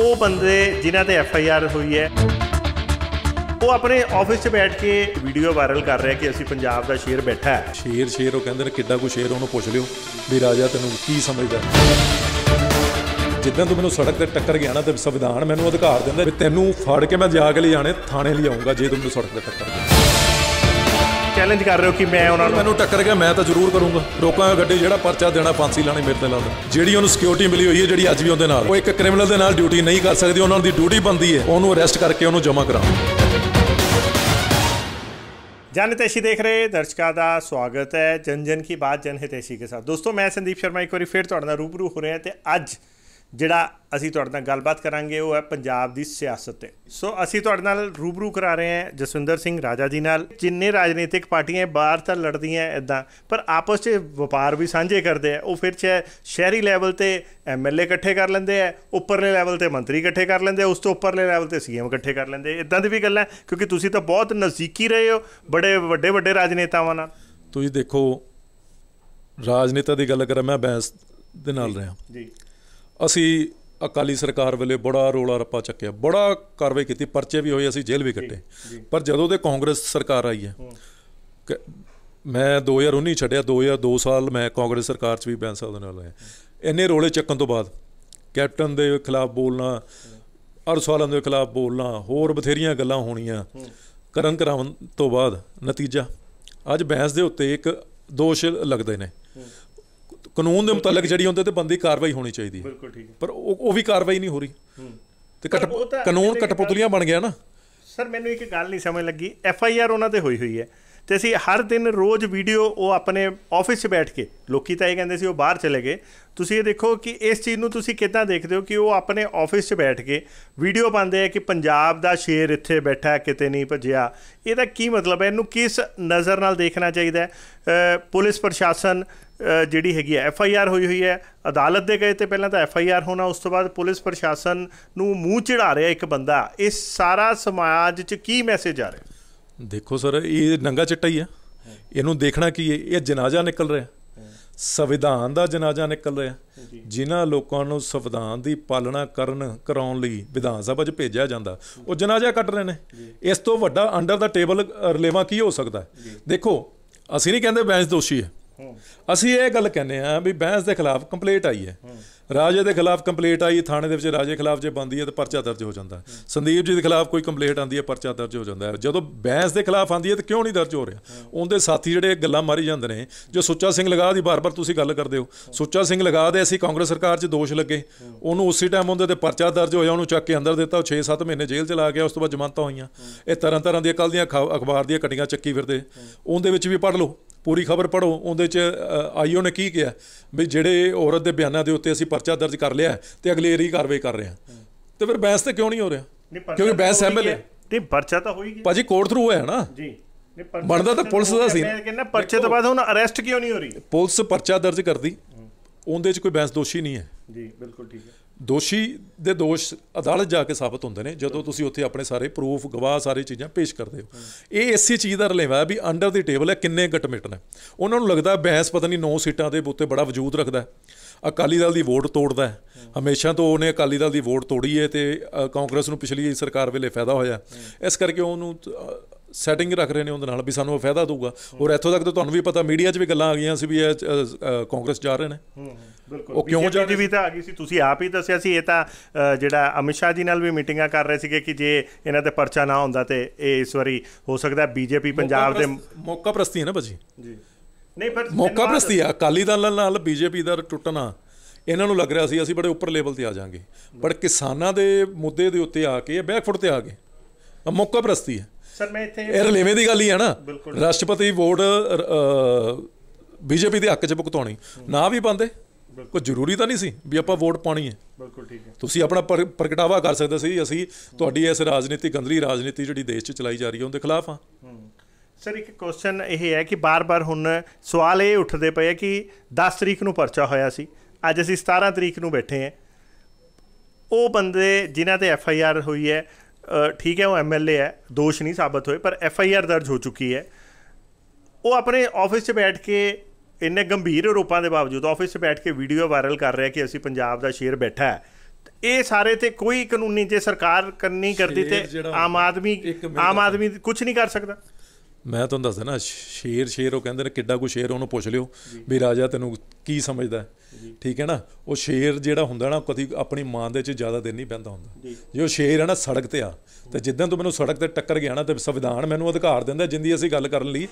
ਉਹ ਬੰਦੇ ਜਿਨ੍ਹਾਂ ਤੇ ਐਫ ਆਈ ਆਰ ਹੋਈ ਹੈ, ਉਹ ਆਪਣੇ ਆਫਿਸ 'ਚ ਬੈਠ ਕੇ ਵੀਡੀਓ ਵਾਇਰਲ ਕਰ ਰਿਹਾ ਕਿ ਅਸੀਂ ਪੰਜਾਬ ਦਾ ਸ਼ੇਰ ਬੈਠਾ ਹੈ। ਸ਼ੇਰ ਸ਼ੇਰ, ਉਹ ਕਹਿੰਦੇ ਨੇ ਕਿੱਡਾ ਕੋ ਸ਼ੇਰ, ਉਹਨੂੰ ਪੁੱਛ ਲਿਓ ਵੀ ਰਾਜਾ ਤੈਨੂੰ ਕੀ ਸਮਝਦਾ ਜਿੱਦਾਂ ਤੂੰ ਮੈਨੂੰ ਸੜਕ ਤੇ ਟੱਕਰ ਗਿਆ ਨਾ ਤੇ ਸੰਵਿਧਾਨ ਮੈਨੂੰ ਅਧਿਕਾਰ ਦਿੰਦਾ ਵੀ ਤੈਨੂੰ ਫੜ ਕੇ ਮੈਂ ਜਾ ਕੇ ਲਿਜਾਣੇ, ਥਾਣੇ ਲਿਆਉਂਗਾ ਜੇ ਤੂੰ ਮੈਨੂੰ ਸੜਕ ਤੇ ਟੱਕਰ ਗਿਆ। ਚੈਲੰਜ ਕਰ ਰਹੇ ਹੋ ਕਿ ਮੈਂ ਉਹਨਾਂ ਨੂੰ ਮੈਨੂੰ ਟੱਕਰ ਗਿਆ ਮੈਂ ਤਾਂ ਜ਼ਰੂਰ ਕਰੂੰਗਾ। ਰੋਕਾਂਗਾ ਗੱਡੀ ਜਿਹੜਾ ਪਰਚਾ ਦੇਣਾ ਫਾਂਸੀ ਲਾਣੀ ਮੇਰੇ ਤੇ ਲਾ ਦੇ। ਜਿਹੜੀ ਉਹਨੂੰ ਸਿਕਿਉਰਿਟੀ ਮਿਲੀ ਹੋਈ ਹੈ ਜਿਹੜੀ ਅੱਜ ਵੀ ਉਹਦੇ ਨਾਲ। ਉਹ ਇੱਕ ਕ੍ਰਿਮੀਨਲ ਦੇ ਨਾਲ ਡਿਊਟੀ ਨਹੀਂ ਕਰ ਸਕਦੀ ਉਹਨਾਂ ਦੀ ਡਿਊਟੀ ਬੰਦੀ ਹੈ। ਉਹਨੂੰ ਅਰੈਸਟ ਕਰਕੇ ਉਹਨੂੰ ਜਮ੍ਹਾਂ ਕਰਾਉਣਾ ਜਨ ਹਿਤੈਸ਼ੀ ਦੇਖ ਰਹੇ ਦਰਸ਼ਕਾਂ ਦਾ ਸਵਾਗਤ ਹੈ। ਜਨ ਜਨ ਕੀ ਬਾਤ ਜਨ ਹਿਤੈਸ਼ੀ ਕੇ ਸਾਥ। ਦੋਸਤੋ ਮੈਂ ਸੰਦੀਪ ਸ਼ਰਮਾ ਇੱਕ ਵਾਰੀ ਫਿਰ ਤੁਹਾਡੇ ਨਾਲ ਰੂਬਰੂ ਹੋ ਰਿਹਾ ਤੇ ਅੱਜ ਜਿਹੜਾ ਅਸੀਂ ਤੁਹਾਡੇ ਨਾਲ ਗੱਲਬਾਤ ਕਰਾਂਗੇ ਉਹ ਹੈ ਪੰਜਾਬ ਦੀ ਸਿਆਸਤ ਤੇ। ਸੋ ਅਸੀਂ ਤੁਹਾਡੇ ਨਾਲ ਰੂਬਰੂ ਕਰਾ ਰਹੇ ਹਾਂ ਜਸਵਿੰਦਰ ਸਿੰਘ ਰਾਜਾ ਜੀ ਨਾਲ। ਜਿੰਨੇ ਰਾਜਨੀਤਿਕ ਪਾਰਟੀਆਂ ਬਾਹਰ ਤਾਂ ਲੜਦੀਆਂ ਇਦਾਂ ਪਰ ਆਪਸ 'ਚ ਵਪਾਰ ਵੀ ਸਾਂਝੇ ਕਰਦੇ ਆ। ਉਹ ਫਿਰ ਚਾਹੇ ਸ਼ਹਿਰੀ ਲੈਵਲ ਤੇ ਐਮਐਲਏ ਇਕੱਠੇ ਕਰ ਲੈਂਦੇ ਆ ਉੱਪਰਲੇ ਲੈਵਲ ਤੇ ਮੰਤਰੀ ਇਕੱਠੇ ਕਰ ਲੈਂਦੇ ਆ ਉਸ ਤੋਂ ਉੱਪਰਲੇ ਲੈਵਲ ਤੇ ਸੀਐਮ ਇਕੱਠੇ ਕਰ ਲੈਂਦੇ ਇਦਾਂ ਦੀ ਵੀ ਗੱਲਾਂ ਕਿਉਂਕਿ ਤੁਸੀਂ ਤਾਂ ਬਹੁਤ ਨਜ਼ਦੀਕੀ ਰਹੇ ਹੋ ਬੜੇ ਵੱਡੇ ਵੱਡੇ ਰਾਜਨੇਤਾਵਾਂ ਨਾਲ। ਤੁਸੀਂ ਦੇਖੋ ਰਾਜਨੀਤੀ ਦੀ ਗੱਲ ਕਰਾਂ ਮੈਂ ਬੈਂਸ ਦੇ ਨਾਲ ਰਿਹਾ। ਜੀ। ਅਸੀਂ ਅਕਾਲੀ ਸਰਕਾਰ ਵੇਲੇ ਬੜਾ ਰੋਲਾ ਰੱਪਾ ਚੱਕਿਆ ਬੜਾ ਕਾਰਵਾਈ ਕੀਤੀ ਪਰਚੇ ਵੀ ਹੋਏ ਅਸੀਂ ਜੇਲ੍ਹ ਵੀ ਕੱਟੇ। ਪਰ ਜਦੋਂ ਦੇ ਕਾਂਗਰਸ ਸਰਕਾਰ ਆਈ ਹੈ ਮੈਂ 2019 ਛੱਡਿਆ 2002 ਸਾਲ ਮੈਂ ਕਾਂਗਰਸ ਸਰਕਾਰ 'ਚ ਵੀ ਬੈਂਸ ਸਾਹਿਬ ਦੇ ਨਾਲ ਰਿਹਾ ਇੰਨੇ ਰੋਲੇ ਚੱਕਣ ਤੋਂ ਬਾਅਦ ਕੈਪਟਨ ਦੇ ਖਿਲਾਫ ਬੋਲਣਾ ਅਰਸਵਾਲਾਂ ਦੇ ਖਿਲਾਫ ਬੋਲਣਾ ਹੋਰ ਬਥੇਰੀਆਂ ਗੱਲਾਂ ਹੋਣੀਆਂ ਕਰਨ ਕਰਾਉਣ ਤੋਂ ਬਾਅਦ ਨਤੀਜਾ ਅੱਜ ਬੈਂਸ ਦੇ ਉੱਤੇ ਇੱਕ ਦੋਸ਼ ਲੱਗਦੇ ਨੇ। ਕਾਨੂੰਨ ਦੇ ਮੁਤਾਲਕ ਜਿਹੜੀ ਉਹਦੇ ਤੇ ਬੰਦੀ ਕਾਰਵਾਈ ਹੋਣੀ ਚਾਹੀਦੀ ਹੈ। ਬਿਲਕੁਲ ਠੀਕ ਹੈ। ਪਰ ਉਹ ਉਹ ਵੀ ਕਾਰਵਾਈ ਨਹੀਂ ਹੋ ਰਹੀ। ਤੇ ਕਾਨੂੰਨ ਕਟਪੁਤਲੀਆਂ ਬਣ ਗਿਆ ਨਾ। ਸਰ ਮੈਨੂੰ ਇੱਕ ਗੱਲ ਨਹੀਂ ਸਮਝ ਲੱਗੀ। ਐਫ ਆਈ ਆਰ ਉਹਨਾਂ ਤੇ ਹੋਈ ਹੋਈ ਹੈ। ਤੇ ਅਸੀਂ ਹਰ ਦਿਨ ਰੋਜ਼ ਵੀਡੀਓ ਉਹ ਆਪਣੇ ਆਫਿਸ 'ਚ ਬੈਠ ਕੇ, ਲੋਕੀ ਤਾਂ ਇਹ ਕਹਿੰਦੇ ਸੀ ਉਹ ਬਾਹਰ ਚਲੇ ਗਏ। ਤੁਸੀਂ ਇਹ ਦੇਖੋ ਕਿ ਇਸ ਚੀਜ਼ ਨੂੰ ਤੁਸੀਂ ਕਿੱਦਾਂ ਦੇਖਦੇ ਹੋ ਕਿ ਉਹ ਆਪਣੇ ਆਫਿਸ 'ਚ ਬੈਠ ਕੇ ਵੀਡੀਓ ਪਾਉਂਦੇ ਆ ਕਿ ਪੰਜਾਬ ਦਾ ਸ਼ੇਰ ਇੱਥੇ ਬੈਠਾ, ਕਿਤੇ ਨਹੀਂ ਭੱਜਿਆ। ਇਹਦਾ ਕੀ ਮਤਲਬ ਹੈ? ਇਹਨੂੰ ਕਿਸ ਨਜ਼ਰ ਨਾਲ ਦੇਖਣਾ ਚਾਹੀਦਾ ਹੈ? ਪੁਲਿਸ ਪ੍ਰਸ਼ਾਸਨ ਜਿਹੜੀ ਹੈਗੀ ਹੈ ਐਫ ਆਈ ਆਰ ਹੋਈ ਹੋਈ ਹੈ। ਅਦਾਲਤ ਦੇ ਗਏ ਤੇ ਪਹਿਲਾਂ ਤਾਂ ਐਫ ਆਈ ਆਰ ਹੋਣਾ, ਉਸ ਤੋਂ ਬਾਅਦ ਪੁਲਿਸ ਪ੍ਰਸ਼ਾਸਨ ਨੂੰ ਮੂੰਹ ਚੜਾ ਰਿਹਾ ਇੱਕ ਬੰਦਾ। ਇਸ ਸਾਰਾ ਸਮਾਜ 'ਚ ਕੀ ਮੈਸੇਜ ਆ ਰਿਹਾ? ਦੇਖੋ ਸਰ, ਇਹ ਨੰਗਾ ਚਿੱਟਾ ਹੀ ਹੈ ਇਹਨੂੰ ਦੇਖਣਾ ਕੀ ਹੈ? ਇਹ ਜਨਾਜ਼ਾ ਨਿਕਲ ਰਿਹਾ। ਸੰਵਿਧਾਨ ਦਾ ਜਨਾਜ਼ਾ ਨਿਕਲ ਰਿਹਾ। ਜਿਨ੍ਹਾਂ ਲੋਕਾਂ ਨੂੰ ਸੰਵਿਧਾਨ ਦੀ ਪਾਲਣਾ ਕਰਨ, ਕਰਾਉਣ ਲਈ ਵਿਧਾਨ ਸਭਾ 'ਚ ਭੇਜਿਆ ਜਾਂਦਾ, ਉਹ ਜਨਾਜ਼ਾ ਕੱਢ ਰਹੇ ਨੇ। ਇਸ ਤੋਂ ਵੱਡਾ ਅੰਡਰ ਦਾ ਟੇਬਲ ਰਲੇਵਾ ਕੀ ਹੋ ਸਕਦਾ? ਦੇਖੋ, ਅਸੀਂ ਨਹੀਂ ਕਹਿੰਦੇ ਬੈਂਸ ਦੋਸ਼ੀ ਹੈ। ਅਸੀਂ ਇਹ ਗੱਲ ਕਹਿੰਦੇ ਆ ਵੀ ਬੈਂਸ ਦੇ ਖਿਲਾਫ ਕੰਪਲੇਂਟ ਆਈ ਹੈ। ਰਾਜੇ ਦੇ ਖਿਲਾਫ ਕੰਪਲੇਂਟ ਆਈ, ਥਾਣੇ ਦੇ ਵਿੱਚ ਰਾਜੇ ਖਿਲਾਫ ਜੇ ਬੰਦੀ ਹੈ ਤਾਂ ਪਰਚਾ ਦਰਜ ਹੋ ਜਾਂਦਾ ਸੰਦੀਪ ਜੀ ਦੇ ਖਿਲਾਫ ਕੋਈ ਕੰਪਲੇਂਟ ਆਂਦੀ ਹੈ, ਪਰਚਾ ਦਰਜ ਹੋ ਜਾਂਦਾ ਹੈ। ਜਦੋਂ ਬੈਂਸ ਦੇ ਖਿਲਾਫ ਆਂਦੀ ਹੈ ਤਾਂ ਕਿਉਂ ਨਹੀਂ ਦਰਜ ਹੋ ਰਿਹਾ? ਉਹਦੇ ਸਾਥੀ ਜਿਹੜੇ ਗੱਲਾਂ ਮਾਰੀ ਜਾਂਦੇ ਨੇ, ਜੋ ਸੁੱਚਾ ਸਿੰਘ ਲਗਾ ਦੀ ਬਾਰ-ਬਾਰ ਤੁਸੀਂ ਗੱਲ ਕਰਦੇ ਹੋ, ਸੁੱਚਾ ਸਿੰਘ ਲਗਾ ਦੇ ਅਸੀਂ ਕਾਂਗਰਸ ਸਰਕਾਰ 'ਚ ਦੋਸ਼ ਲੱਗੇ। ਉਹਨੂੰ ਉਸੇ ਟਾਈਮ ਉਹਦੇ ਤੇ ਪਰਚਾ ਦਰਜ ਹੋਇਆ, ਉਹਨੂੰ ਚੱਕ ਕੇ ਅੰਦਰ ਦਿੱਤਾ, ਉਹ 6-7 ਮਹੀਨੇ ਜੇਲ੍ਹ 'ਚ ਲਾ ਗਿਆ, ਉਸ ਤੋਂ ਬਾਅਦ ਜ਼ਮਾਨਤਾਂ ਹੋਈਆਂ। ਇਹ ਤਰ੍ਹਾਂ ਤਰ੍ਹਾਂ ਦੀਆਂ ਕੱਲ ਦੀਆਂ ਅਖਬਾਰ ਦੀਆਂ ਕਟੀਆਂ ਚੱਕੀ ਫਿਰਦੇ। ਉਹਦੇ ਵਿੱਚ ਵੀ ਪੜ੍ਹ ਲਓ। ਪੂਰੀ ਖਬਰ ਪੜੋ ਉਹਦੇ ਚ ਆਈਓ ਨੇ ਕੀ ਕਿਹਾ ਵੀ ਜਿਹੜੇ ਔਰਤ ਦੇ ਬਿਆਨਾਂ ਦੇ ਉੱਤੇ ਅਸੀਂ ਪਰਚਾ ਦਰਜ ਕਰ ਲਿਆ ਤੇ ਅਗਲੀ ਏਰੀ ਕਾਰਵਾਈ ਕਰ ਰਹੇ ਹਾਂ। ਤੇ ਫਿਰ ਬੈਂਸ ਤੇ ਕਿਉਂ ਨਹੀਂ ਹੋ ਰਿਹਾ? ਕਿਉਂਕਿ ਬੈਂਸ ਐਮਐਲਏ ਨਹੀਂ ਪਰਚਾ ਤਾਂ ਹੋਈ ਗਿਆ ਭਾਜੀ ਕੋਰਟ ਥਰੂ ਹੋਇਆ ਨਾ। ਜੀ। ਬਣਦਾ ਤਾਂ ਪੁਲਿਸ ਦਾ ਸੀ। ਮੈਂ ਕਹਿੰਦਾ ਪਰਚੇ ਤੋਂ ਬਾਅਦ ਹੁਣ ਅਰੈਸਟ ਕਿਉਂ ਨਹੀਂ ਹੋ ਰਹੀ? ਪੁਲਿਸ ਪਰਚਾ ਦਰਜ ਕਰਦੀ। ਉਹਦੇ ਚ ਕੋਈ ਬੈਂਸ ਦੋਸ਼ੀ ਨਹੀਂ ਹੈ। ਜੀ ਬਿਲਕੁਲ ਠੀਕ ਹੈ। ਦੋਸ਼ੀ ਦੇ ਦੋਸ਼ ਅਦਾਲਤ ਜਾ ਕੇ ਸਾਬਤ ਹੁੰਦੇ ਨੇ, ਜਦੋਂ ਤੁਸੀਂ ਉੱਥੇ ਆਪਣੇ ਸਾਰੇ ਪ੍ਰੂਫ ਗਵਾਹ ਸਾਰੇ ਚੀਜ਼ਾਂ ਪੇਸ਼ ਕਰਦੇ ਹੋ। ਇਹ ਇਸੇ ਚੀਜ਼ ਦਾ ਰਲੇਵਾ ਹੈ ਵੀ ਅੰਡਰ ਦੀ ਟੇਬਲ ਹੈ, ਕਿੰਨੇ ਗਟਮਿਟ ਨੇ ਉਹਨਾਂ ਨੂੰ ਲੱਗਦਾ ਬਹਿਸ ਪਤਾ ਨਹੀਂ 9 ਸੀਟਾਂ ਦੇ ਉੱਤੇ ਬੜਾ ਵਜੂਦ ਰੱਖਦਾ ਅਕਾਲੀ ਦਲ ਦੀ ਵੋਟ ਤੋੜਦਾ ਹੈ। ਹਮੇਸ਼ਾ ਤੋਂ ਉਹਨੇ ਅਕਾਲੀ ਦਲ ਦੀ ਵੋਟ ਤੋੜੀ ਹੈ ਤੇ ਕਾਂਗਰਸ ਨੂੰ ਪਿਛਲੀ ਸਰਕਾਰ ਵੇਲੇ ਫਾਇਦਾ ਹੋਇਆ ਇਸ ਕਰਕੇ ਉਹਨੂੰ ਸੈਟਿੰਗ ਰੱਖ ਰਹੇ ਨੇ ਉਹਦੇ ਨਾਲ ਵੀ ਸਾਨੂੰ ਉਹ ਫਾਇਦਾ ਦਊਗਾ। ਔਰ ਇੱਥੋਂ ਤੱਕ ਤਾਂ ਤੁਹਾਨੂੰ ਵੀ ਪਤਾ ਮੀਡੀਆ 'ਚ ਵੀ ਗੱਲਾਂ ਆ ਗਈਆਂ ਸੀ ਵੀ ਇਹ ਕਾਂਗਰਸ ਜਾ ਰਹੇ ਨੇ। ਬਿਲਕੁਲ। ਉਹ ਕਿਉਂ ਜਾ ਵੀ ਤਾਂ ਆ ਗਈ ਸੀ। ਤੁਸੀਂ ਆਪ ਹੀ ਦੱਸਿਆ ਸੀ ਇਹ ਤਾਂ ਜਿਹੜਾ ਅਮਿਤ ਸ਼ਾਹ ਜੀ ਨਾਲ ਵੀ ਮੀਟਿੰਗਾਂ ਕਰ ਰਹੇ ਸੀਗੇ ਕਿ ਜੇ ਇਹਨਾਂ ਤੇ ਪਰਚਾ ਨਾ ਹੁੰਦਾ ਤੇ ਇਹ ਇਸ ਵਾਰੀ ਹੋ ਸਕਦਾ ਬੀਜੇਪੀ ਪੰਜਾਬ ਦੇ ਮੌਕਾ ਪ੍ਰਸਤੀ ਹੈ ਨਾ ਭਾਜੀ? ਜੀ। ਨਹੀਂ ਪਰ ਮੌਕਾ ਪ੍ਰਸਤੀ ਆ। ਅਕਾਲੀ ਦਲ ਨਾਲ ਬੀਜੇਪੀ ਦਾ ਟੁੱਟਣਾ ਇਹਨਾਂ ਨੂੰ ਲੱਗ ਰਿਹਾ ਸੀ ਅਸੀਂ ਬੜੇ ਉੱਪਰ ਲੈਵਲ ਤੇ ਆ ਜਾਾਂਗੇ। ਪਰ ਕਿਸਾਨਾਂ ਦੇ ਮੁੱਦੇ ਦੇ ਉੱਤੇ ਆ ਕੇ ਇਹ ਬੈਕਫੁੱਟ ਤੇ ਆ ਗਏ। ਮੌਕਾ ਪ੍ਰਸਤੀ ਹੈ। ਸਰ ਮੈਂ ਇੱਥੇ ਇਹ ਰਲੇਵੇਂ ਦੀ ਗੱਲ ਹੀ ਹੈ ਨਾ। ਰਾਸ਼ਟਰਪਤੀ ਵੋਟ ਬੀਜੇਪੀ ਦੇ ਹੱਕ 'ਚ ਭੁਗਤਾਉਣੀ। ਨਾ ਵੀ ਪਾਉਂਦੇ ਕੋਈ ਜ਼ਰੂਰੀ ਤਾਂ ਨਹੀਂ ਸੀ ਵੀ ਆਪਾਂ ਵੋਟ ਪਾਣੀ ਹੈ। ਬਿਲਕੁਲ ਠੀਕ ਹੈ। ਤੁਸੀਂ ਆਪਣਾ ਪਰ- ਪ੍ਰਗਟਾਵਾ ਕਰ ਸਕਦੇ ਸੀ ਅਸੀਂ ਤੁਹਾਡੀ ਇਸ ਰਾਜਨੀਤੀ ਗੰਦਲੀ ਰਾਜਨੀਤੀ ਜਿਹੜੀ ਦੇਸ਼ 'ਚ ਚਲਾਈ ਜਾ ਰਹੀ ਹੈ ਉਹਦੇ ਖਿਲਾਫ ਆ ਸਰ ਇੱਕ ਕੁਐਸਚਨ ਇਹ ਹੈ ਕਿ ਬਾਰ-ਬਾਰ ਹੁਣ ਸਵਾਲ ਇਹ ਉੱਠਦੇ ਪਏ ਕਿ 10 ਤਰੀਕ ਨੂੰ ਪਰਚਾ ਹੋਇਆ ਸੀ। ਅੱਜ ਅਸੀਂ 17 ਤਰੀਕ ਨੂੰ ਬੈਠੇ ਹਾਂ। ਉਹ ਬੰਦੇ ਜਿਨ੍ਹਾਂ ਤੇ ਐਫ ਆਈ ਆਰ ਹੋਈ ਹੈ ਅ, ਠੀਕ ਹੈ ਉਹ ਐਮ ਐਲ ਏ ਹੈ ਦੋਸ਼ ਨਹੀਂ ਸਾਬਤ ਹੋਏ ਪਰ ਐਫ ਆਈ ਆਰ ਦਰਜ ਹੋ ਚੁੱਕੀ ਹੈ। ਉਹ ਆਪਣੇ ਆਫਿਸ 'ਚ ਬੈਠ ਕੇ ਇੰਨੇ ਗੰਭੀਰ ਆਰੋਪਾਂ ਦੇ ਬਾਵਜੂਦ ਆਫਿਸ 'ਚ ਬੈਠ ਕੇ ਵੀਡੀਓ ਵਾਇਰਲ ਕਰ ਰਿਹਾ ਕਿ ਅਸੀਂ ਪੰਜਾਬ ਦਾ ਸ਼ੇਰ ਬੈਠਾ ਹੈ। ਇਹ ਸਾਰੇ ਤੇ ਕੋਈ ਕਾਨੂੰਨੀ ਜੇ ਸਰਕਾਰ ਕਰਨੀ ਕਰਦੀ ਤੇ ਆਮ ਆਦਮੀ ਆਮ ਆਦਮੀ ਕੁਝ ਨਹੀਂ ਕਰ ਸਕਦਾ। ਮੈਂ ਤੁਹਾਨੂੰ ਦੱਸਦਾ ਨਾ ਸ਼ੇਰ ਸ਼ੇਰ ਉਹ ਕਹਿੰਦੇ ਨੇ ਕਿੱਡਾ ਕੋਈ ਸ਼ੇਰ ਉਹਨੂੰ ਪੁੱਛ ਲਿਓ ਵੀ ਰਾਜਾ ਤੈਨੂੰ ਕੀ ਸਮਝਦਾ? ਠੀਕ ਹੈ ਨਾ? ਉਹ ਸ਼ੇਰ ਜਿਹੜਾ ਹੁੰਦਾ ਨਾ ਕਦੀ ਆਪਣੀ ਮਾਂ ਦੇ ਚ ਜ਼ਿਆਦਾ ਦਿਨ ਨਹੀਂ ਬਹਿੰਦਾ ਹੁੰਦਾ। ਜੇ। ਉਹ ਸ਼ੇਰ ਹੈ ਨਾ ਸੜਕ ਤੇ ਆ ਤੇ ਜਿੱਦਾਂ ਤੂੰ ਮੈਨੂੰ ਸੜਕ ਤੇ ਟੱਕਰ ਗਿਆ ਨਾ ਤੇ ਸੰਵਿਧਾਨ ਮੈਨੂੰ ਅਧਿਕਾਰ ਦਿੰਦਾ ਜਿੰਦੀ ਅਸੀਂ ਗੱਲ ਕਰਨ ਲਈ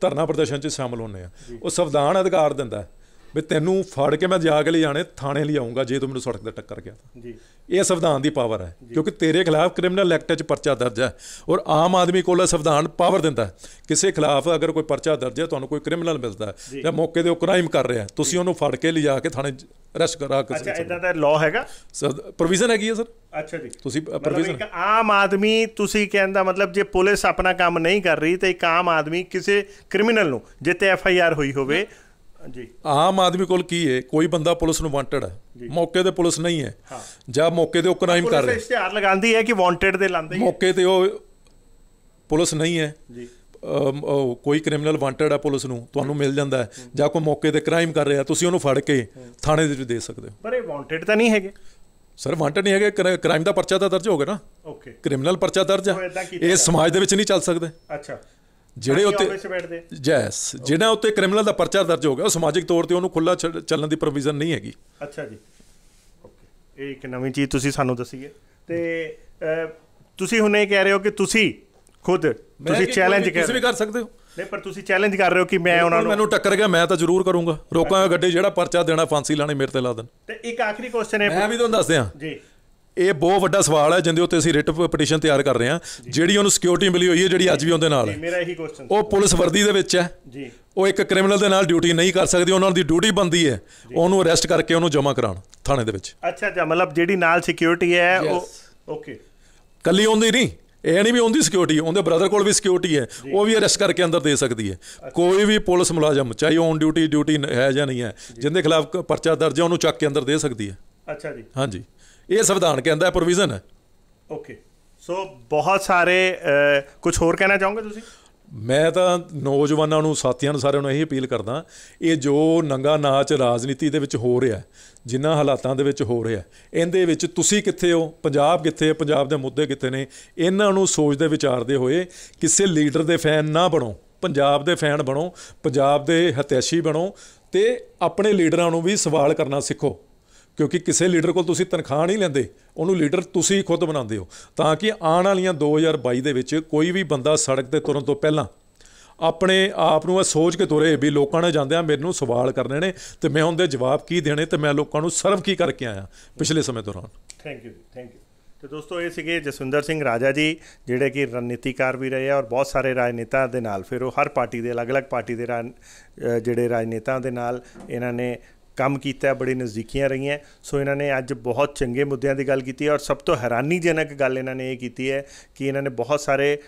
ਧਰਨਾ ਪ੍ਰਦਰਸ਼ਨ ਚ ਸ਼ਾਮਲ ਹੋਣੇ ਆ ਉਹ ਸੰਵਿਧਾਨ ਅਧਿਕਾਰ ਦਿੰਦਾ ਹੈ। ਵੀ ਤੈਨੂੰ ਫੜ ਕੇ ਮੈਂ ਜਾ ਕੇ ਲਿਜਾਣੇ ਥਾਣੇ ਲਿਆਉਂਗਾ ਜੇ ਤੂੰ ਮੈਨੂੰ ਸੜਕ ਤੇ ਟੱਕਰ ਗਿਆ ਜੀ। ਇਹ ਸੰਵਿਧਾਨ ਦੀ ਪਾਵਰ ਹੈ ਕਿਉਂਕਿ ਤੇਰੇ ਖਿਲਾਫ ਕ੍ਰਿਮੀਨਲ ਐਕਟ 'ਚ ਪਰਚਾ ਦਰਜ ਹੈ ਔਰ ਆਮ ਆਦਮੀ ਕੋਲ ਸੰਵਿਧਾਨ ਪਾਵਰ ਦਿੰਦਾ ਕਿਸੇ ਖਿਲਾਫ ਅਗਰ ਕੋਈ ਪਰਚਾ ਦਰਜ ਹੈ ਤੁਹਾਨੂੰ ਕੋਈ ਕ੍ਰਿਮੀਨਲ ਮਿਲਦਾ ਹੈ ਜਾਂ। ਮੌਕੇ ਤੇ ਉਹ ਕ੍ਰਾਈਮ ਕਰ ਰਿਹਾ ਤੁਸੀਂ ਉਹਨੂੰ ਫੜ ਕੇ ਲਿਜਾ ਕੇ ਥਾਣੇ ਅਰੈਸਟ ਕਰਾ ਕੇ ਅੱਛਾ ਇਦਾਂ ਦਾ ਲਾਅ ਹੈਗਾ? ਪ੍ਰੋਵੀਜ਼ਨ ਹੈਗੀ ਹੈ ਸਰ। ਅੱਛਾ ਜੀ। ਤੁਸੀਂ ਪ੍ਰੋਵੀਜ਼ਨ ਆਮ ਆਦਮੀ ਤੁਸੀਂ ਕਹਿੰਦਾ ਮਤਲਬ ਜੇ ਪੁਲਿਸ ਆਪਣਾ ਕੰਮ ਨਹੀਂ ਕਰ ਰਹੀ ਤੇ ਇੱਕ ਆਮ ਆਦਮੀ ਕਿਸੇ ਕ੍ਰਿਮੀਨਲ ਨੂੰ ਜਿੱਤੇ ਐਫ ਆਈ ਆਰ ਹੋਈ ਹੋਵੇ ਜੀ ਆਮ ਆਦਮੀ ਕੋਲ ਕੀ ਹੈ ਕੋਈ ਬੰਦਾ ਪੁਲਿਸ ਨੂੰ ਵਾਂਟਡ ਹੈ। ਮੌਕੇ ਤੇ ਪੁਲਿਸ ਨਹੀਂ ਹੈ। ਜਾਂ ਮੌਕੇ ਤੇ ਉਹ ਕ੍ਰਾਈਮ ਕਰ ਪੁਲਿਸ ਰਿਹਾ ਇਸ਼ਤਿਹਾਰ ਲਗਾਉਂਦੀ ਹੈ ਕਿ ਵਾਂਟਡ ਦੇ ਲਾਉਂਦੇ। ਮੌਕੇ ਤੇ ਉਹ ਪੁਲਿਸ ਨਹੀਂ ਹੈ ਜੀ। ਕੋਈ ਕ੍ਰਿਮੀਨਲ ਵਾਂਟਡ ਹੈ ਪੁਲਿਸ ਨੂੰ ਤੁਹਾਨੂੰ ਮਿਲ ਜਾਂਦਾ ਹੈ। ਜਾਂ ਕੋਈ ਮੌਕੇ ਤੇ ਕ੍ਰਾਈਮ ਕਰ ਰਿਹਾ ਤੁਸੀਂ ਉਹਨੂੰ ਫੜ ਕੇ ਥਾਣੇ ਦੇ ਵਿੱਚ ਦੇ ਸਕਦੇ ਹੋ। ਪਰ ਇਹ ਵਾਂਟਡ ਤਾਂ ਨਹੀਂ ਹੈਗੇ। ਸਰ ਵਾਂਟਡ ਨਹੀਂ ਹੈਗੇ ਕ੍ਰਾਈਮ ਦਾ ਪਰਚਾ ਤਾਂ ਦਰਜ ਹੋ ਗਿਆ ਨਾ। ਓਕੇ ਕ੍ਰਿਮੀਨਲ ਪਰਚਾ ਦਰਜ ਹੈ ਇਹ ਸਮਾਜ ਦੇ ਵਿੱਚ ਨਹੀਂ ਚੱਲ ਸਕਦੇ। ਅੱਛਾ। ਜਿਹੜੇ ਉੱਤੇ ਜੈਸ ਜਿਹਨਾਂ ਉੱਤੇ ਕ੍ਰਿਮੀਨਲ ਦਾ ਪਰਚਾ ਦਰਜ ਹੋ ਗਿਆ ਉਹ ਸਮਾਜਿਕ ਤੌਰ ਤੇ ਉਹਨੂੰ ਖੁੱਲਾ ਚੱਲਣ ਦੀ ਪ੍ਰੋਵੀਜ਼ਨ ਨਹੀਂ ਹੈਗੀ। ਅੱਛਾ ਜੀ। ਓਕੇ ਇਹ ਇੱਕ ਨਵੀਂ ਚੀਜ਼ ਤੁਸੀਂ ਸਾਨੂੰ ਦੱਸੀ ਹੈ। ਤੇ ਤੁਸੀਂ ਹੁਣ ਇਹ ਕਹਿ ਰਹੇ ਹੋ ਕਿ ਤੁਸੀਂ ਖੁਦ ਤੁਸੀਂ ਚੈਲੰਜ ਕਰ ਤੁਸੀਂ ਵੀ ਕਰ ਸਕਦੇ ਹੋ। ਨਹੀਂ ਪਰ ਤੁਸੀਂ ਚੈਲੰਜ ਕਰ ਰਹੇ ਹੋ ਕਿ ਮੈਂ ਉਹਨਾਂ ਨੂੰ ਮੈਨੂੰ ਟੱਕਰ ਗਿਆ ਮੈਂ ਤਾਂ ਜ਼ਰੂਰ ਕਰੂੰਗਾ। ਰੋਕਾਂਗਾ ਗੱਡੀ ਜਿਹੜਾ ਪਰਚਾ ਦੇਣਾ ਫਾਂਸੀ ਲਾਣੀ ਮੇਰੇ ਤੇ ਲਾ ਦੇਣ। ਤੇ ਇੱਕ ਆਖਰੀ ਕੁਐਸਚਨ ਹੈ। ਮੈਂ ਵੀ ਤੁਹਾਨੂੰ ਦੱਸ ਦਿਆਂ। ਜੀ। ਇਹ ਬਹੁਤ ਵੱਡਾ ਸਵਾਲ ਹੈ ਜਿੰਦੇ ਉੱਤੇ ਅਸੀਂ ਰਿਟ ਪਟੀਸ਼ਨ ਤਿਆਰ ਕਰ ਰਹੇ ਹਾਂ। ਜਿਹੜੀ ਉਹਨੂੰ ਸਿਕਿਉਰਿਟੀ ਮਿਲੀ ਹੋਈ ਹੈ ਜਿਹੜੀ ਅੱਜ ਵੀ ਉਹਦੇ ਨਾਲ ਹੈ ਮੇਰਾ ਇਹੀ ਕੁਐਸਚਨ ਉਹ ਪੁਲਿਸ ਵਰਦੀ ਦੇ ਵਿੱਚ ਹੈ। ਜੀ। ਉਹ ਇੱਕ ਕ੍ਰਿਮੀਨਲ ਦੇ ਨਾਲ ਡਿਊਟੀ ਨਹੀਂ ਕਰ ਸਕਦੀ ਉਹਨਾਂ ਦੀ ਡਿਊਟੀ ਬੰਦੀ ਹੈ। ਉਹਨੂੰ ਅਰੈਸਟ ਕਰਕੇ ਉਹਨੂੰ ਜਮ੍ਹਾਂ ਕਰਾਉਣ ਥਾਣੇ ਦੇ ਵਿੱਚ। ਅੱਛਾ ਅੱਛਾ ਮਤਲਬ ਜਿਹੜੀ ਨਾਲ ਸਿਕਿਉਰਿਟੀ ਹੈ ਉਹ ਓਕੇ। ਕੱਲੀ ਉਹਦੀ ਨਹੀਂ ਇਹ ਨਹੀਂ ਵੀ ਉਹਦੀ ਸਿਕਿਉਰਿਟੀ ਉਹਦੇ ਬ੍ਰਦਰ ਕੋਲ ਵੀ ਸਿਕਿਉਰਿਟੀ ਹੈ। ਉਹ ਵੀ ਅਰੈਸਟ ਕਰਕੇ ਅੰਦਰ ਦੇ ਸਕਦੀ ਹੈ। ਕੋਈ ਵੀ ਪੁਲਿਸ ਮੁਲਾਜ਼ਮ ਚਾਹੇ ਔਨ ਡਿਊਟੀ ਡਿਊਟੀ ਹੈ ਜਾਂ ਨਹੀਂ ਹੈ ਜਿੰਦੇ ਖਿਲਾਫ ਪਰਚਾ ਦਰਜ ਹੈ ਉਹਨੂੰ ਚੱਕ ਕੇ ਅੰਦਰ ਦੇ ਸਕਦੀ ਹੈ। ਅੱਛਾ ਜੀ। ਹਾਂਜੀ। ਇਹ ਸੰਵਿਧਾਨ ਕਹਿੰਦਾ ਹੈ ਪ੍ਰੋਵੀਜ਼ਨ ਹੈ। ਓਕੇ ਸੋ ਬਹੁਤ ਸਾਰੇ ਕੁਝ ਹੋਰ ਕਹਿਣਾ ਚਾਹੋਗੇ ਤੁਸੀਂ? ਮੈਂ ਤਾਂ ਨੌਜਵਾਨਾਂ ਨੂੰ ਸਾਥੀਆਂ ਨੂੰ ਸਾਰਿਆਂ ਨੂੰ ਇਹੀ ਅਪੀਲ ਕਰਦਾ ਇਹ ਜੋ ਨੰਗਾ ਨਾਚ ਰਾਜਨੀਤੀ ਦੇ ਵਿੱਚ ਹੋ ਰਿਹਾ ਜਿਨ੍ਹਾਂ ਹਾਲਾਤਾਂ ਦੇ ਵਿੱਚ ਹੋ ਰਿਹਾ ਇਹਦੇ ਵਿੱਚ ਤੁਸੀਂ ਕਿੱਥੇ ਹੋ? ਪੰਜਾਬ ਕਿੱਥੇ ਹੈ? ਪੰਜਾਬ ਦੇ ਮੁੱਦੇ ਕਿੱਥੇ ਨੇ? ਇਹਨਾਂ ਨੂੰ ਸੋਚਦੇ ਵਿਚਾਰਦੇ ਹੋਏ ਕਿਸੇ ਲੀਡਰ ਦੇ ਫੈਨ ਨਾ ਬਣੋ। ਪੰਜਾਬ ਦੇ ਫੈਨ ਬਣੋ ਪੰਜਾਬ ਦੇ ਹਤੈਸ਼ੀ ਬਣੋ ਤੇ ਆਪਣੇ ਲੀਡਰਾਂ ਨੂੰ ਵੀ ਸਵਾਲ ਕਰਨਾ ਸਿੱਖੋ। ਕਿਉਂਕਿ ਕਿਸੇ ਲੀਡਰ ਕੋਲ ਤੁਸੀਂ ਤਨਖਾਹ ਨਹੀਂ ਲੈਂਦੇ, ਉਹਨੂੰ ਲੀਡਰ ਤੁਸੀਂ ਖੁਦ ਬਣਾਉਂਦੇ ਹੋ। ਤਾਂ ਕਿ ਆਉਣ ਵਾਲੀਆਂ 2022 ਦੇ ਵਿੱਚ ਕੋਈ ਵੀ ਬੰਦਾ ਸੜਕ ਤੇ ਤੁਰਨ ਤੋਂ ਪਹਿਲਾਂ ਆਪਣੇ ਆਪ ਨੂੰ ਇਹ ਸੋਚ ਕੇ ਤੁਰੇ ਵੀ ਲੋਕਾਂ ਨੇ ਜਾਂਦਿਆਂ ਮੈਨੂੰ ਸਵਾਲ ਕਰਨੇ ਨੇ ਤੇ ਮੈਂ ਉਹਦੇ ਜਵਾਬ ਕੀ ਦੇਣੇ ਤੇ ਮੈਂ ਲੋਕਾਂ ਨੂੰ ਸਰਵ ਕੀ ਕਰਕੇ ਆਇਆ ਪਿਛਲੇ ਸਮੇਂ ਦੌਰਾਨ। ਥੈਂਕ ਯੂ ਥੈਂਕ ਯੂ ਤੇ ਦੋਸਤੋ, ਇਹ ਸੀਗੇ ਜਸਵਿੰਦਰ ਸਿੰਘ ਰਾਜਾ ਜੀ, ਜਿਹੜੇ ਕਿ ਰਣਨੀਤੀਕਾਰ ਵੀ ਰਹੇ ਆ ਔਰ ਬਹੁਤ ਸਾਰੇ ਰਾਜਨੇਤਾ ਦੇ ਨਾਲ ਫਿਰ ਉਹ ਹਰ ਪਾਰਟੀ ਦੇ ਅਲੱਗ-ਅਲੱਗ ਪਾਰਟੀ ਦੇ ਰਾਜ- ਜਿਹੜੇ ਰਾਜਨੇਤਾ ਦੇ ਨਾਲ ਇਹਨਾਂ ਨੇ ਕੰਮ ਕੀਤਾ ਬੜੀ ਨਜ਼ਦੀਕੀਆਂ ਰਹੀਆਂ ਸੋ ਇਹਨਾਂ ਨੇ ਅੱਜ ਬਹੁਤ ਚੰਗੇ ਮੁੱਦਿਆਂ ਦੀ ਗੱਲ ਕੀਤੀ ਹੈ ਔਰ ਸਭ ਤੋਂ ਹੈਰਾਨੀਜਨਕ ਗੱਲ ਇਹਨਾਂ ਨੇ ਇਹ ਕੀਤੀ ਹੈ ਕਿ ਇਹਨਾਂ ਨੇ ਬਹੁਤ ਸਾਰੇ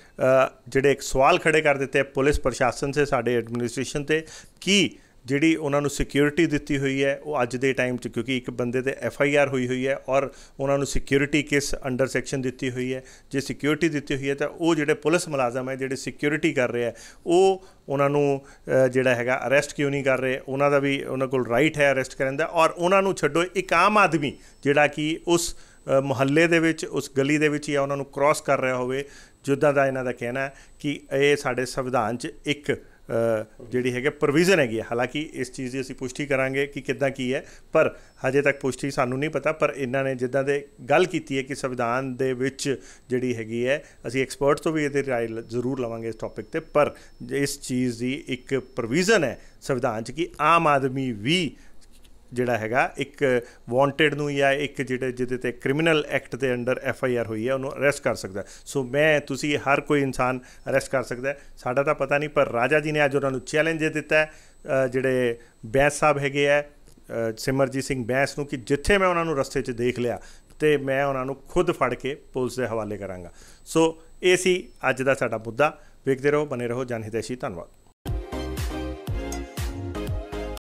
ਜਿਹੜੇ ਇੱਕ ਸਵਾਲ ਖੜੇ ਕਰ ਦਿੱਤੇ ਪੁਲਿਸ ਪ੍ਰਸ਼ਾਸਨ ਸੇ, ਸਾਡੇ ਐਡਮਿਨਿਸਟ੍ਰੇਸ਼ਨ ਤੇ, ਕਿ ਜਿਹੜੀ ਉਹਨਾਂ ਨੂੰ ਸਿਕਿਉਰਿਟੀ ਦਿੱਤੀ ਹੋਈ ਹੈ, ਉਹ ਅੱਜ ਦੇ ਟਾਈਮ 'ਚ, ਕਿਉਂਕਿ ਇੱਕ ਬੰਦੇ ਤੇ ਐਫ ਆਈ ਆਰ ਹੋਈ ਹੋਈ ਹੈ ਔਰ ਉਹਨਾਂ ਨੂੰ ਸਿਕਿਉਰਿਟੀ ਕਿਸ ਅੰਡਰ ਸੈਕਸ਼ਨ ਦਿੱਤੀ ਹੋਈ ਹੈ। ਜੇ ਸਿਕਿਉਰਿਟੀ ਦਿੱਤੀ ਹੋਈ ਹੈ ਤਾਂ ਉਹ ਜਿਹੜੇ ਪੁਲਿਸ ਮੁਲਾਜ਼ਮ ਹੈ, ਜਿਹੜੇ ਸਿਕਿਉਰਿਟੀ ਕਰ ਰਹੇ ਹੈ, ਉਹ ਉਹਨਾਂ ਨੂੰ ਜਿਹੜਾ ਹੈਗਾ ਅਰੈਸਟ ਕਿਉਂ ਨਹੀਂ ਕਰ ਰਹੇ? ਉਹਨਾਂ ਦਾ ਵੀ ਉਹਨਾਂ ਕੋਲ ਰਾਈਟ ਹੈ ਅਰੈਸਟ ਕਰਨ ਦਾ ਔਰ ਉਹਨਾਂ ਨੂੰ ਛੱਡੋ, ਇੱਕ ਆਮ ਆਦਮੀ ਜਿਹੜਾ ਕਿ ਉਸ ਮੁਹੱਲੇ ਦੇ ਵਿੱਚ, ਉਸ ਗਲੀ ਦੇ ਵਿੱਚ ਜਾਂ ਉਹਨਾਂ ਨੂੰ ਕ੍ਰਾਸ ਕਰ ਰਿਹਾ ਹੋਵੇ, ਜਿੱਦਾਂ ਦਾ ਇਹਨਾਂ ਦਾ ਕਹਿਣਾ ਕਿ ਇਹ ਸਾਡੇ ਸੰਵਿਧਾਨ 'ਚ ਇੱਕ ਜਿਹੜੀ ਹੈਗੇ ਪ੍ਰੋਵੀਜ਼ਨ ਹੈਗੀ ਹੈ ਹਾਲਾਂਕਿ ਇਸ ਚੀਜ਼ ਦੀ ਅਸੀਂ ਪੁਸ਼ਟੀ ਕਰਾਂਗੇ ਕਿ ਕਿੱਦਾਂ ਕੀ ਹੈ, ਪਰ ਹਜੇ ਤੱਕ ਪੁਸ਼ਟੀ ਸਾਨੂੰ ਨਹੀਂ ਪਤਾ, ਪਰ ਇਹਨਾਂ ਨੇ ਜਿੱਦਾਂ ਦੇ ਗੱਲ ਕੀਤੀ ਹੈ ਕਿ ਸੰਵਿਧਾਨ ਦੇ ਵਿੱਚ ਜਿਹੜੀ ਹੈਗੀ ਹੈ, ਅਸੀਂ ਐਕਸਪਰਟ ਤੋਂ ਵੀ ਇਹਦੇ ਰਾਏ ਜ਼ਰੂਰ ਲਵਾਂਗੇ ਇਸ ਟੌਪਿਕ ਤੇ, ਪਰ ਇਸ ਚੀਜ਼ ਦੀ ਇੱਕ ਪ੍ਰੋਵੀਜ਼ਨ ਹੈ ਸੰਵਿਧਾਨ 'ਚ ਕਿ ਆਮ ਆਦਮੀ ਵੀ ਜਿਹੜਾ ਹੈਗਾ, ਇੱਕ ਵਾਂਟਡ ਨੂੰ ਜਾਂ ਇੱਕ ਜਿਹੜੇ, ਜਿਹਦੇ ਤੇ ਕ੍ਰਿਮੀਨਲ ਐਕਟ ਦੇ ਅੰਡਰ ਐਫ ਆਈ ਆਰ ਹੋਈ ਹੈ, ਉਹਨੂੰ ਅਰੈਸਟ ਕਰ ਸਕਦਾ ਸੋ ਮੈਂ, ਤੁਸੀਂ ਹਰ ਕੋਈ ਇਨਸਾਨ ਅਰੈਸਟ ਕਰ ਸਕਦਾ ਸਾਡਾ ਤਾਂ ਪਤਾ ਨਹੀਂ, ਪਰ ਰਾਜਾ ਜੀ ਨੇ ਅੱਜ ਉਹਨਾਂ ਨੂੰ ਚੈਲੰਜ ਦਿੱਤਾ ਜਿਹੜੇ ਬੈਂਸ ਸਾਹਿਬ ਹੈਗੇ ਹੈ ਸਿਮਰਜੀਤ ਸਿੰਘ ਬੈਂਸ ਨੂੰ ਕਿ ਜਿੱਥੇ ਮੈਂ ਉਹਨਾਂ ਨੂੰ ਰਸਤੇ 'ਚ ਦੇਖ ਲਿਆ ਤੇ ਮੈਂ ਉਹਨਾਂ ਨੂੰ ਖੁਦ ਫੜ ਕੇ ਪੁਲਿਸ ਦੇ ਹਵਾਲੇ ਕਰਾਂਗਾ। ਸੋ ਇਹ ਸੀ ਅੱਜ ਦਾ ਸਾਡਾ ਮੁੱਦਾ। ਵੇਖਦੇ ਰਹੋ ਬਨੇ ਰਹੋ, ਜਨ ਹਿਤੈਸ਼ੀ। ਧੰਨਵਾਦ।